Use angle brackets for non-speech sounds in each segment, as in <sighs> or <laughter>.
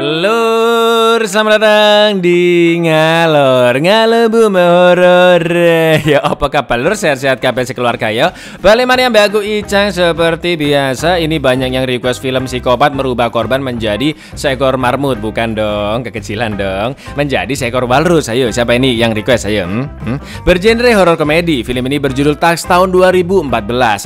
Hello. Lur, selamat datang di Ngalor. Ngalebu Horor <laughs> Ya apa kabar? Lur, sehat-sehat kabeh sekeluarga ya. Balik mana yang aku Icang seperti biasa Ini banyak yang request film psikopat merubah korban menjadi seekor marmut. Bukan dong, kekecilan dong. Menjadi seekor walrus, ayo siapa ini yang request? Ayo hmm? Hmm? Bergenre horor komedi, film ini berjudul Tax tahun 2014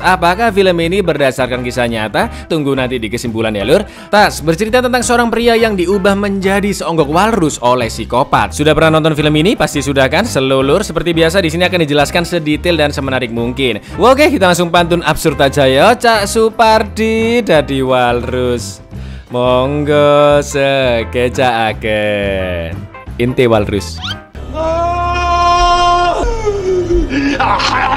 Apakah film ini berdasarkan kisah nyata? Tunggu nanti di kesimpulan ya lur. Tax bercerita tentang seorang pria yang diubah menjadi seonggok walrus oleh psikopat. Sudah pernah nonton film ini? Pasti sudah kan? Selulur seperti biasa di sini akan dijelaskan sedetail dan semenarik mungkin. Oke, kita langsung pantun absurd aja ya. Cak Supardi dadi walrus. Monggo sekecaaken. Inte walrus. <laughs>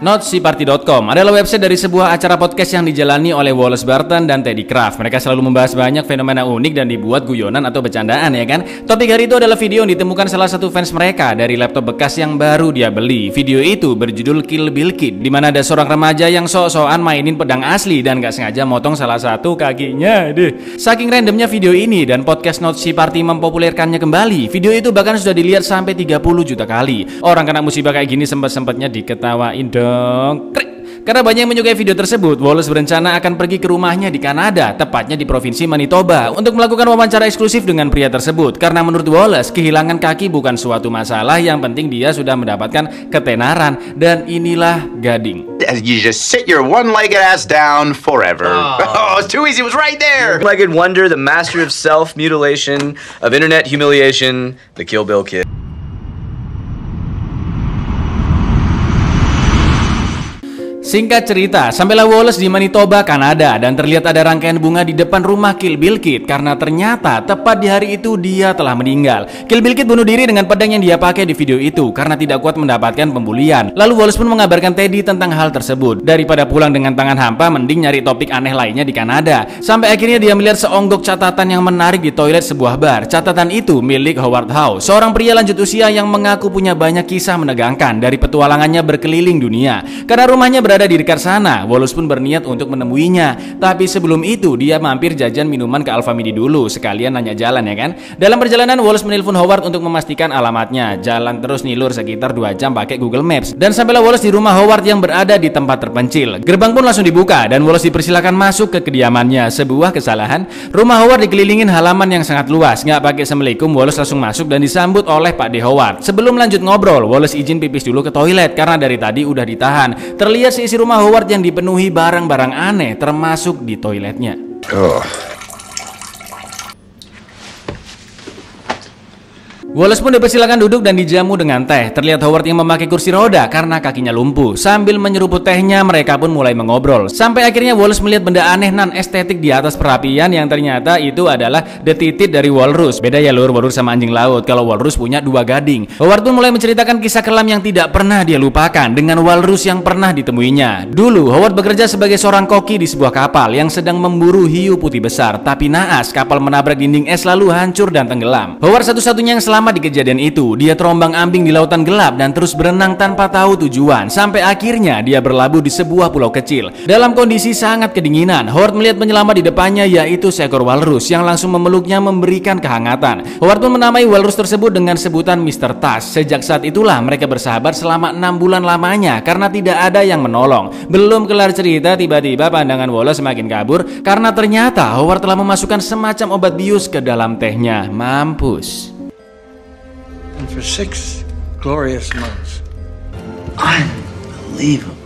Notsiparty.com adalah website dari sebuah acara podcast yang dijalani oleh Wallace Barton dan Teddy Kraft. Mereka selalu membahas banyak fenomena unik dan dibuat guyonan atau bercandaan ya kan. Topik hari itu adalah video yang ditemukan salah satu fans mereka dari laptop bekas yang baru dia beli. Video itu berjudul Kill Bill Kid, di mana ada seorang remaja yang sok-sokan mainin pedang asli dan gak sengaja motong salah satu kakinya deh. Saking randomnya video ini dan podcast Notsi Party mempopulerkannya kembali, video itu bahkan sudah dilihat sampai 30 juta kali. Orang kena musibah kayak gini sempat-sempatnya diketawain dong dong. Karena banyak yang menyukai video tersebut, Wallace berencana akan pergi ke rumahnya di Kanada, tepatnya di provinsi Manitoba, untuk melakukan wawancara eksklusif dengan pria tersebut. Karena menurut Wallace, kehilangan kaki bukan suatu masalah, yang penting dia sudah mendapatkan ketenaran. Dan inilah Gading. You just sit your one-legged ass down forever. <laughs> Oh, it's too easy. It was right there. Legged Wonder, the master of self mutilation, of internet humiliation, the Kill Bill Kid. Singkat cerita, sampailah Wallace di Manitoba, Kanada dan terlihat ada rangkaian bunga di depan rumah Kill Bill Kid karena ternyata tepat di hari itu dia telah meninggal. Kill Bill Kid bunuh diri dengan pedang yang dia pakai di video itu karena tidak kuat mendapatkan pembulian. Lalu Wallace pun mengabarkan Teddy tentang hal tersebut. Daripada pulang dengan tangan hampa, mending nyari topik aneh lainnya di Kanada. Sampai akhirnya dia melihat seonggok catatan yang menarik di toilet sebuah bar. Catatan itu milik Howard Howe, seorang pria lanjut usia yang mengaku punya banyak kisah menegangkan dari petualangannya berkeliling dunia. Karena rumahnya berada berada di dekat sana, Wallace pun berniat untuk menemuinya. Tapi sebelum itu, dia mampir jajan minuman ke Alfamidi dulu, sekalian nanya jalan ya kan. Dalam perjalanan, Wallace menelpon Howard untuk memastikan alamatnya. Jalan terus nilur sekitar 2 jam pakai Google Maps. Dan sampailah Wallace di rumah Howard yang berada di tempat terpencil. Gerbang pun langsung dibuka dan Wallace dipersilakan masuk ke kediamannya. Sebuah kesalahan, rumah Howard dikelilingin halaman yang sangat luas. Nggak pakai assalamualaikum, Wallace langsung masuk dan disambut oleh Pak D. Howard. Sebelum lanjut ngobrol, Wallace izin pipis dulu ke toilet karena dari tadi udah ditahan. Terlihat si rumah Howard yang dipenuhi barang-barang aneh termasuk di toiletnya. Oh. Wallace pun dipersilakan duduk dan dijamu dengan teh. Terlihat Howard yang memakai kursi roda karena kakinya lumpuh. Sambil menyeruput tehnya, mereka pun mulai mengobrol. Sampai akhirnya Wallace melihat benda aneh non estetik di atas perapian yang ternyata itu adalah detitit dari walrus. Beda ya lur, walrus sama anjing laut. Kalau walrus punya dua gading. Howard pun mulai menceritakan kisah kelam yang tidak pernah dia lupakan dengan walrus yang pernah ditemuinya. Dulu Howard bekerja sebagai seorang koki di sebuah kapal yang sedang memburu hiu putih besar. Tapi naas kapal menabrak dinding es lalu hancur dan tenggelam. Howard satu-satunya yang selamat Selama di kejadian itu, dia terombang-ambing di lautan gelap dan terus berenang tanpa tahu tujuan sampai akhirnya dia berlabuh di sebuah pulau kecil. Dalam kondisi sangat kedinginan, Howard melihat penyelamat di depannya yaitu seekor walrus yang langsung memeluknya memberikan kehangatan. Howard pun menamai walrus tersebut dengan sebutan Mr. Tas. Sejak saat itulah mereka bersahabat selama enam bulan lamanya karena tidak ada yang menolong. Belum kelar cerita, tiba-tiba pandangan Wallace semakin kabur karena ternyata Howard telah memasukkan semacam obat bius ke dalam tehnya. Mampus. And for six glorious months. Unbelievable.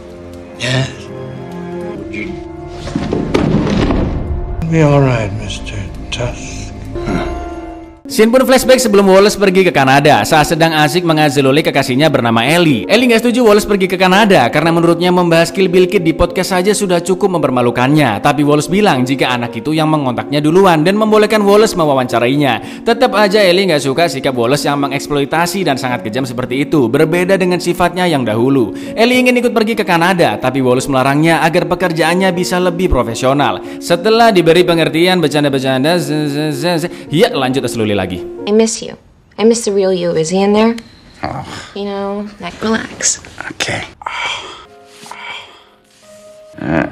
Yes. Be all right, Mr. Tusk. Scene pun flashback sebelum Wallace pergi ke Kanada saat sedang asik mengaziloli kekasihnya bernama Ellie. Ellie nggak setuju Wallace pergi ke Kanada karena menurutnya membahas Kill Bill Kid di podcast saja sudah cukup mempermalukannya. Tapi Wallace bilang jika anak itu yang mengontaknya duluan dan membolehkan Wallace mewawancarainya. Tetap aja Ellie nggak suka sikap Wallace yang mengeksploitasi dan sangat kejam seperti itu, berbeda dengan sifatnya yang dahulu. Ellie ingin ikut pergi ke Kanada, tapi Wallace melarangnya agar pekerjaannya bisa lebih profesional. Setelah diberi pengertian bercanda-bercanda, ya lanjut asluli lagi. I miss you. I miss the real you. Is he in there? Oh, You know, like relax. okay. <sighs> Uh,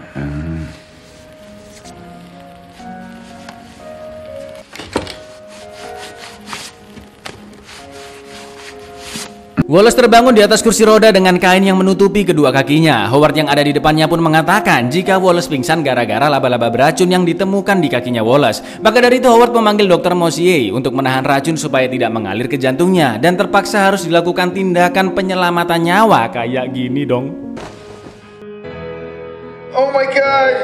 Wallace terbangun di atas kursi roda dengan kain yang menutupi kedua kakinya. Howard yang ada di depannya pun mengatakan jika Wallace pingsan gara-gara laba-laba beracun yang ditemukan di kakinya Wallace. Maka dari itu Howard memanggil Dr. Mosier untuk menahan racun supaya tidak mengalir ke jantungnya dan terpaksa harus dilakukan tindakan penyelamatan nyawa kayak gini dong. Oh my god!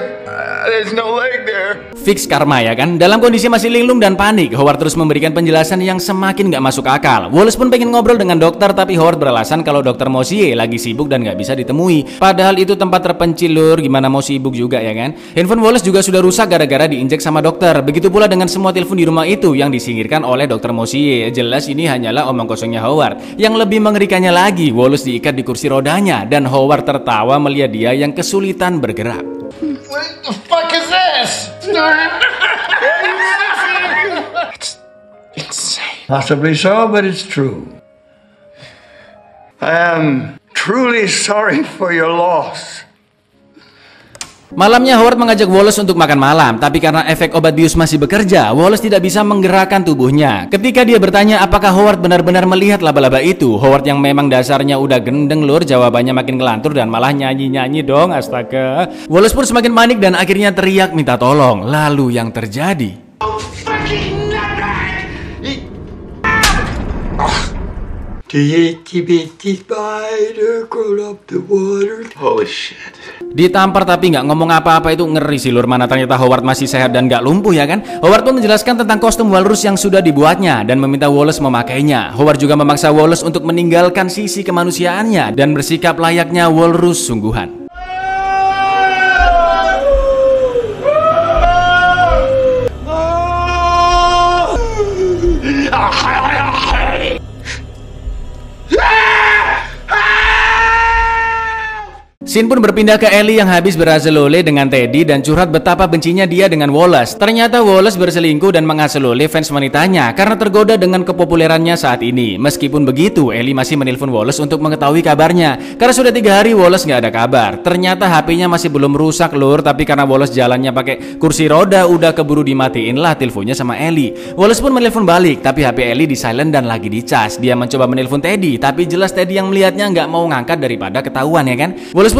There's no leg there. Fix karma ya kan? Dalam kondisi masih linglung dan panik, Howard terus memberikan penjelasan yang semakin gak masuk akal. Wallace pun pengen ngobrol dengan dokter, tapi Howard beralasan kalau dokter Mosier lagi sibuk dan gak bisa ditemui. Padahal itu tempat terpencil lur, gimana mau sibuk juga ya kan? Handphone Wallace juga sudah rusak gara-gara diinjek sama dokter. Begitu pula dengan semua telepon di rumah itu yang disingkirkan oleh dokter Mosier. Jelas ini hanyalah omong kosongnya Howard. Yang lebih mengerikannya lagi, Wallace diikat di kursi rodanya dan Howard tertawa melihat dia yang kesulitan bergerak. What the fuck is this? <laughs> insane. Possibly so, but it's true. I am truly sorry for your loss. Malamnya Howard mengajak Wallace untuk makan malam, tapi karena efek obat bius masih bekerja, Wallace tidak bisa menggerakkan tubuhnya. Ketika dia bertanya apakah Howard benar-benar melihat laba-laba itu, Howard yang memang dasarnya udah gendeng lur, jawabannya makin ngelantur dan malah nyanyi-nyanyi dong, astaga. Wallace pun semakin panik dan akhirnya teriak minta tolong. Lalu yang terjadi? Ditampar tapi nggak ngomong apa-apa itu ngeri sih lur. Mana ternyata Howard masih sehat dan nggak lumpuh ya kan? Howard pun menjelaskan tentang kostum walrus yang sudah dibuatnya dan meminta Wallace memakainya. Howard juga memaksa Wallace untuk meninggalkan sisi kemanusiaannya dan bersikap layaknya walrus sungguhan Scene pun berpindah ke Ellie yang habis berazalole dengan Teddy dan curhat betapa bencinya dia dengan Wallace. Ternyata Wallace berselingkuh dan mengasalole fans wanitanya karena tergoda dengan kepopulerannya saat ini. Meskipun begitu, Ellie masih menelpon Wallace untuk mengetahui kabarnya. Karena sudah tiga hari Wallace nggak ada kabar. Ternyata HP-nya masih belum rusak lur, tapi karena Wallace jalannya pakai kursi roda udah keburu dimatiin lah teleponnya sama Ellie. Wallace pun menelpon balik, tapi HP Ellie di silent dan lagi dicas. Dia mencoba menelpon Teddy, tapi jelas Teddy yang melihatnya nggak mau ngangkat daripada ketahuan ya kan. Wallace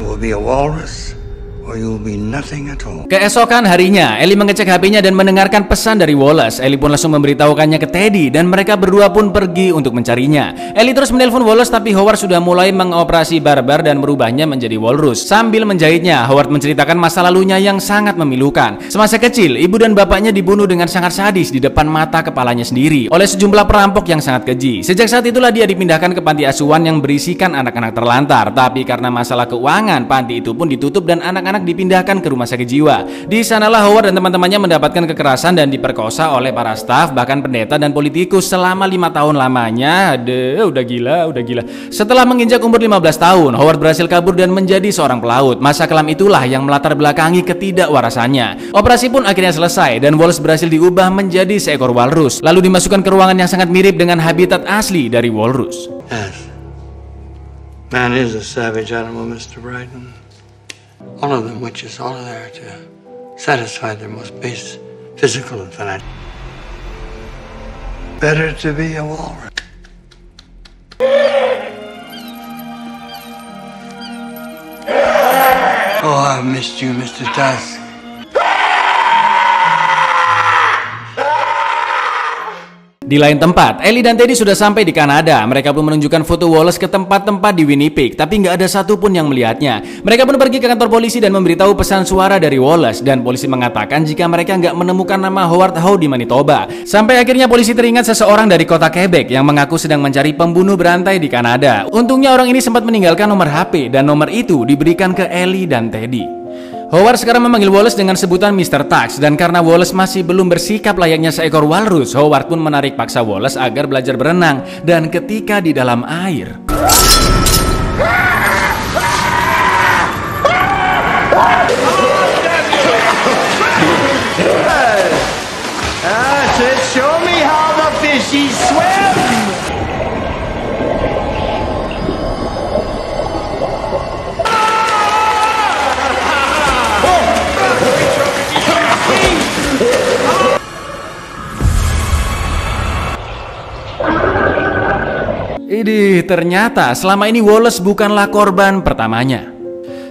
will be a walrus, Keesokan harinya, Ellie mengecek HP-nya dan mendengarkan pesan dari Wallace. Ellie pun langsung memberitahukannya ke Teddy dan mereka berdua pun pergi untuk mencarinya. Ellie terus menelpon Wallace tapi Howard sudah mulai mengoperasi barbar dan merubahnya menjadi walrus. Sambil menjahitnya, Howard menceritakan masa lalunya yang sangat memilukan. Semasa kecil, ibu dan bapaknya dibunuh dengan sangat sadis di depan mata kepalanya sendiri oleh sejumlah perampok yang sangat keji. Sejak saat itulah dia dipindahkan ke panti asuhan yang berisikan anak-anak terlantar. Tapi karena masalah keuangan, panti itu pun ditutup dan anak-anak dipindahkan ke rumah sakit jiwa. Di sanalah Howard dan teman-temannya mendapatkan kekerasan dan diperkosa oleh para staf, bahkan pendeta dan politikus selama lima tahun lamanya. Aduh, udah gila, udah gila. Setelah menginjak umur 15 tahun, Howard berhasil kabur dan menjadi seorang pelaut. Masa kelam itulah yang melatar belakangi ketidakwarasannya. Operasi pun akhirnya selesai dan Wallace berhasil diubah menjadi seekor walrus, lalu dimasukkan ke ruangan yang sangat mirip dengan habitat asli dari walrus. Man is a savage animal, Mr. Brighton. All of them witches, all are there to satisfy their most base physical and financial. Better to be a walrus. Oh, I've missed you, Mr. Tusk. Di lain tempat, Ellie dan Teddy sudah sampai di Kanada. Mereka pun menunjukkan foto Wallace ke tempat-tempat di Winnipeg, tapi nggak ada satupun yang melihatnya. Mereka pun pergi ke kantor polisi dan memberitahu pesan suara dari Wallace, dan polisi mengatakan jika mereka nggak menemukan nama Howard Howe di Manitoba. Sampai akhirnya polisi teringat seseorang dari kota Quebec yang mengaku sedang mencari pembunuh berantai di Kanada. Untungnya orang ini sempat meninggalkan nomor HP, dan nomor itu diberikan ke Ellie dan Teddy. Howard sekarang memanggil Wallace dengan sebutan Mr. Tax dan karena Wallace masih belum bersikap layaknya seekor walrus, Howard pun menarik paksa Wallace agar belajar berenang dan ketika di dalam air. show me how the fishies swim! Idih, ternyata selama ini Wallace bukanlah korban pertamanya.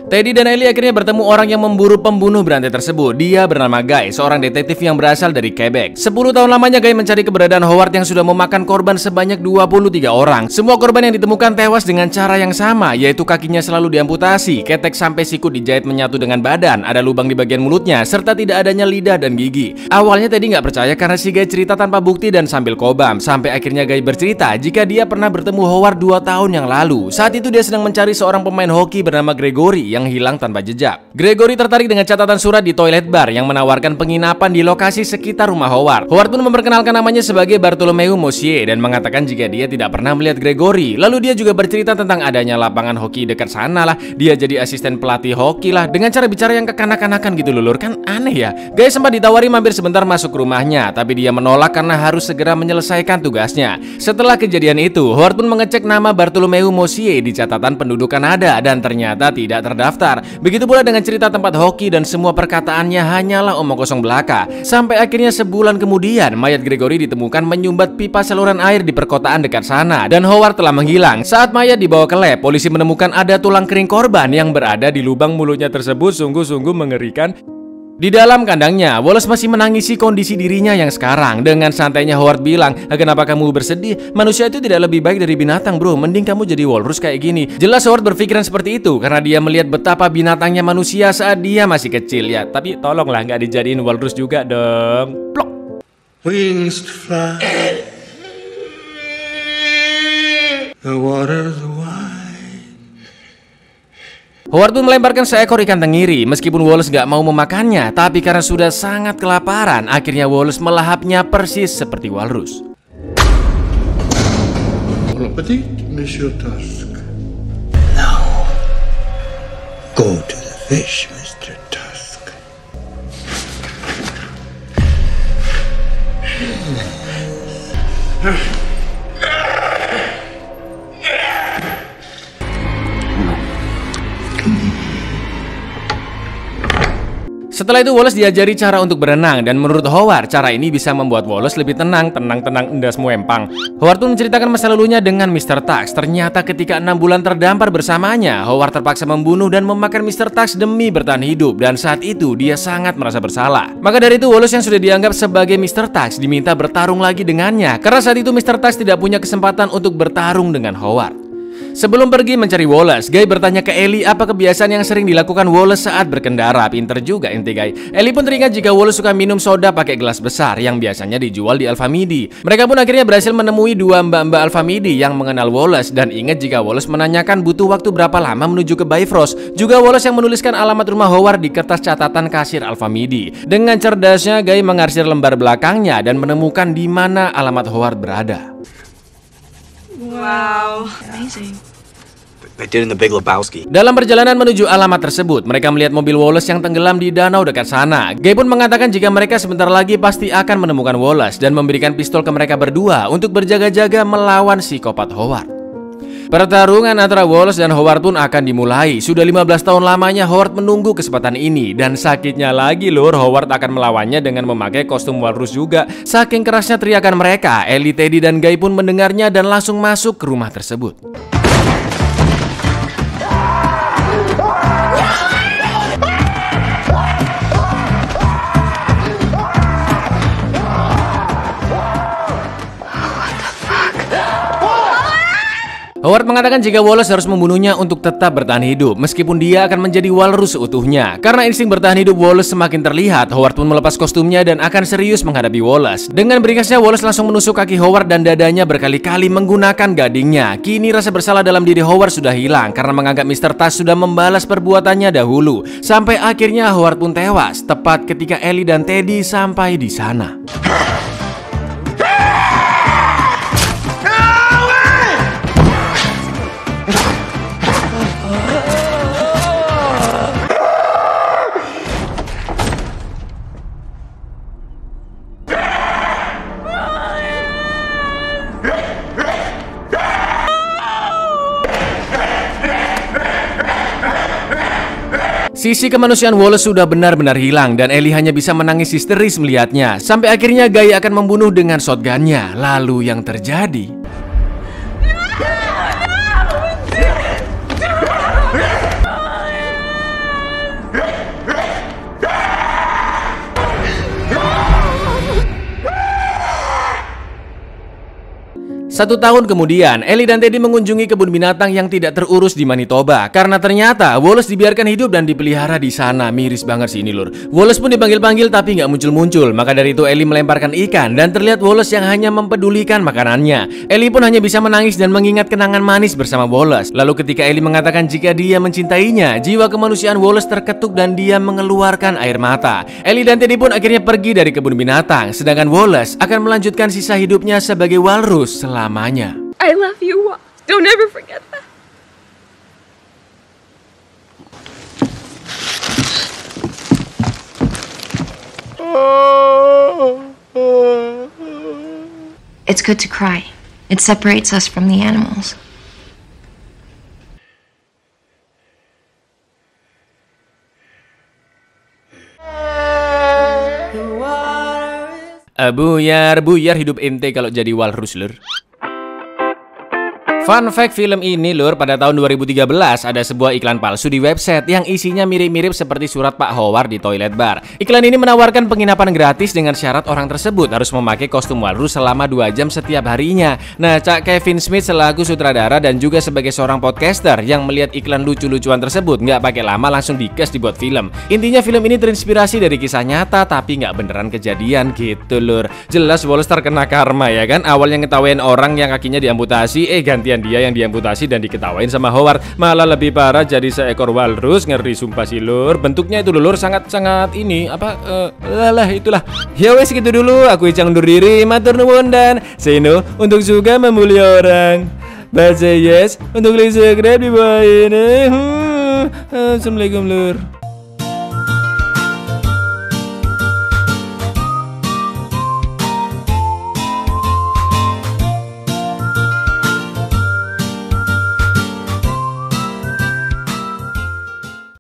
Teddy dan Ellie akhirnya bertemu orang yang memburu pembunuh berantai tersebut. Dia bernama Guy, seorang detektif yang berasal dari Quebec. 10 tahun lamanya Guy mencari keberadaan Howard yang sudah memakan korban sebanyak 23 orang. Semua korban yang ditemukan tewas dengan cara yang sama, yaitu kakinya selalu diamputasi, ketek sampai sikut dijahit menyatu dengan badan, ada lubang di bagian mulutnya, serta tidak adanya lidah dan gigi. Awalnya Teddy nggak percaya karena si Guy cerita tanpa bukti dan sambil kobam, sampai akhirnya Guy bercerita jika dia pernah bertemu Howard 2 tahun yang lalu. Saat itu dia sedang mencari seorang pemain hoki bernama Gregory yang hilang tanpa jejak. Gregory tertarik dengan catatan surat di toilet bar yang menawarkan penginapan di lokasi sekitar rumah Howard. Howard pun memperkenalkan namanya sebagai Bartolomeu Mosier dan mengatakan jika dia tidak pernah melihat Gregory. Lalu dia juga bercerita tentang adanya lapangan hoki dekat sana lah. Dia jadi asisten pelatih hoki lah dengan cara bicara yang kekanak-kanakan gitu lulur kan aneh ya. Guys sempat ditawari mampir sebentar masuk rumahnya, tapi dia menolak karena harus segera menyelesaikan tugasnya. Setelah kejadian itu, Howard pun mengecek nama Bartolomeu Mosier di catatan penduduk Kanada dan ternyata tidak terdaftar. Begitu pula dengan cerita tempat hoki dan semua perkataannya hanyalah omong kosong belaka. Sampai akhirnya sebulan kemudian mayat Gregory ditemukan menyumbat pipa saluran air di perkotaan dekat sana dan Howard telah menghilang. Saat mayat dibawa ke lab, polisi menemukan ada tulang kering korban yang berada di lubang mulutnya tersebut sungguh-sungguh mengerikan di dalam kandangnya, Wallace masih menangisi kondisi dirinya yang sekarang. Dengan santainya Howard bilang, kenapa kamu bersedih? Manusia itu tidak lebih baik dari binatang bro, mending kamu jadi walrus kayak gini. Jelas Howard berpikiran seperti itu, karena dia melihat betapa binatangnya manusia saat dia masih kecil ya. Tapi tolonglah nggak dijadiin walrus juga dong. Plok. Wings fly. The water's wide. Howard pun melemparkan seekor ikan tenggiri meskipun Wallace gak mau memakannya tapi karena sudah sangat kelaparan akhirnya Wallace melahapnya persis seperti walrus. Go to the fish, Mr. Tusk. Setelah itu Wallace diajari cara untuk berenang dan menurut Howard cara ini bisa membuat Wallace lebih tenang, tenang-tenang endas muempang. Howard pun menceritakan masa lalunya dengan Mr. Tax. Ternyata ketika enam bulan terdampar bersamanya, Howard terpaksa membunuh dan memakan Mr. Tax demi bertahan hidup dan saat itu dia sangat merasa bersalah. Maka dari itu Wallace yang sudah dianggap sebagai Mr. Tax diminta bertarung lagi dengannya karena saat itu Mr. Tax tidak punya kesempatan untuk bertarung dengan Howard. Sebelum pergi mencari Wallace, Guy bertanya ke Ellie apa kebiasaan yang sering dilakukan Wallace saat berkendara. Pinter juga ente Guy. Ellie pun teringat jika Wallace suka minum soda pakai gelas besar yang biasanya dijual di Alfamidi. Mereka pun akhirnya berhasil menemui dua mbak-mbak Alfamidi yang mengenal Wallace dan ingat jika Wallace menanyakan butuh waktu berapa lama menuju ke Bifrost. Juga Wallace yang menuliskan alamat rumah Howard di kertas catatan kasir Alfamidi. Dengan cerdasnya, Guy mengarsir lembar belakangnya dan menemukan di mana alamat Howard berada. Wow. Amazing. They did in the Big Lebowski. Dalam perjalanan menuju alamat tersebut, mereka melihat mobil Wallace yang tenggelam di danau dekat sana. Guy pun mengatakan jika mereka sebentar lagi pasti akan menemukan Wallace dan memberikan pistol ke mereka berdua untuk berjaga-jaga melawan psikopat Howard. Pertarungan antara Wallace dan Howard pun akan dimulai. Sudah 15 tahun lamanya Howard menunggu kesempatan ini dan sakitnya lagi lur Howard akan melawannya dengan memakai kostum walrus juga. Saking kerasnya teriakan mereka, Ellie, Teddy dan Guy pun mendengarnya dan langsung masuk ke rumah tersebut. Howard mengatakan jika Wallace harus membunuhnya untuk tetap bertahan hidup, meskipun dia akan menjadi walrus seutuhnya. Karena insting bertahan hidup Wallace semakin terlihat, Howard pun melepas kostumnya dan akan serius menghadapi Wallace. Dengan beringasnya, Wallace langsung menusuk kaki Howard dan dadanya berkali-kali menggunakan gadingnya. Kini rasa bersalah dalam diri Howard sudah hilang karena menganggap Mr. Tas sudah membalas perbuatannya dahulu. Sampai akhirnya Howard pun tewas, tepat ketika Ellie dan Teddy sampai di sana. Sisi kemanusiaan Wallace sudah benar-benar hilang dan Ellie hanya bisa menangis histeris melihatnya. Sampai akhirnya Guy akan membunuh dengan shotgunnya. Lalu yang terjadi... Satu tahun kemudian, Ellie dan Teddy mengunjungi kebun binatang yang tidak terurus di Manitoba karena ternyata Wallace dibiarkan hidup dan dipelihara di sana. Miris banget sih ini lur. Wallace pun dipanggil-panggil tapi nggak muncul-muncul. Maka dari itu Ellie melemparkan ikan dan terlihat Wallace yang hanya mempedulikan makanannya. Ellie pun hanya bisa menangis dan mengingat kenangan manis bersama Wallace. Lalu ketika Ellie mengatakan jika dia mencintainya, jiwa kemanusiaan Wallace terketuk dan dia mengeluarkan air mata. Ellie dan Teddy pun akhirnya pergi dari kebun binatang, sedangkan Wallace akan melanjutkan sisa hidupnya sebagai walrus selamanya. I love you. Don't ever forget that. It's good to cry. It separates us from the animals. Eh, Buyar, buyar hidup ente kalau jadi walrus lur. Fun fact film ini lur, pada tahun 2013 ada sebuah iklan palsu di website yang isinya mirip-mirip seperti surat Pak Howard di toilet bar. Iklan ini menawarkan penginapan gratis dengan syarat orang tersebut harus memakai kostum walrus selama 2 jam setiap harinya. Nah, Cak Kevin Smith selaku sutradara dan juga sebagai seorang podcaster yang melihat iklan lucu-lucuan tersebut nggak pakai lama langsung dikes dibuat film. Intinya film ini terinspirasi dari kisah nyata tapi nggak beneran kejadian gitu lur. Jelas Wallace terkena karma ya kan. Awalnya ngetawain orang yang kakinya diamputasi, eh gantian dia yang diamputasi dan diketawain sama Howard. Malah lebih parah jadi seekor walrus ngeri sumpah sih lur. Bentuknya itu lur sangat-sangat ini apa uh, lah itulah. Ya wes gitu dulu. Aku Icang undur diri. Matur nuwun dan Seno untuk juga memulia orang. Baca yes untuk di bawah ini. Hmm, Assalamualaikum lur.